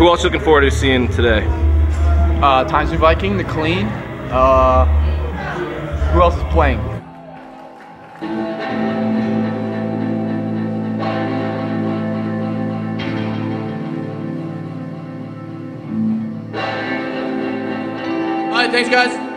Who else looking forward to seeing today? Uh, Times New Viking, The Clean. Uh, who else is playing? All right, thanks, guys.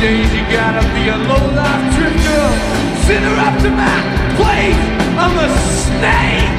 days you gotta be a low-life drifter. Sinner up to my place, I'm a snake.